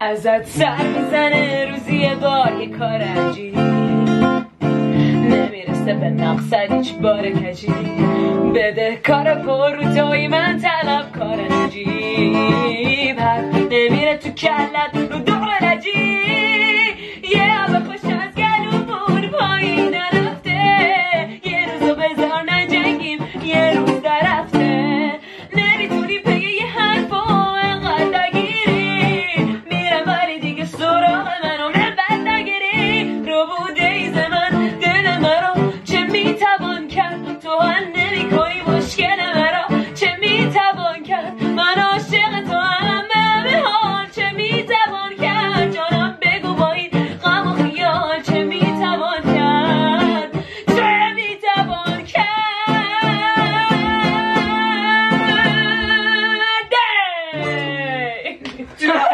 ازت سر می‌زنه روزی یه بار یه کار عجیب. نمی‌رسه به مقصد هیچ بار کجی. بده کار پر رو توی من طلب کار نجیب حرف نمیره تو کلت رو تو هم نمی کنی مشکل مرا. چه می توان کرد؟ من عاشق تو هم به حال. چه می توان کرد؟ جانم بگو با این غم و خیال. چه می توان کرد؟ چه می توان کرد؟